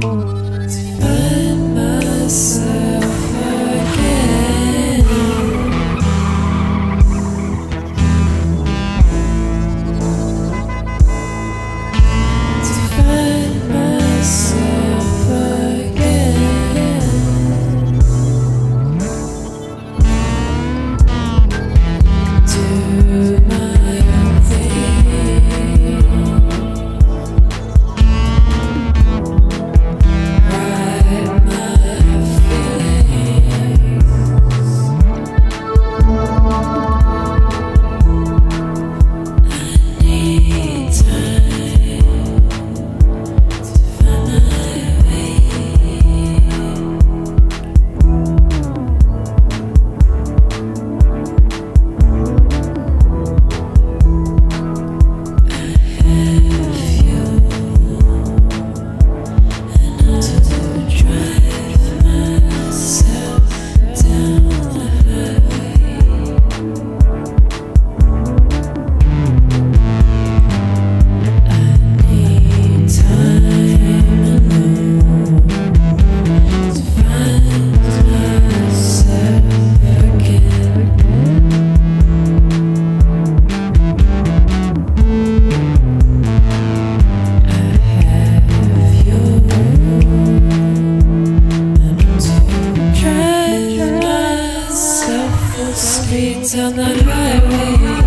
To find myself. my way.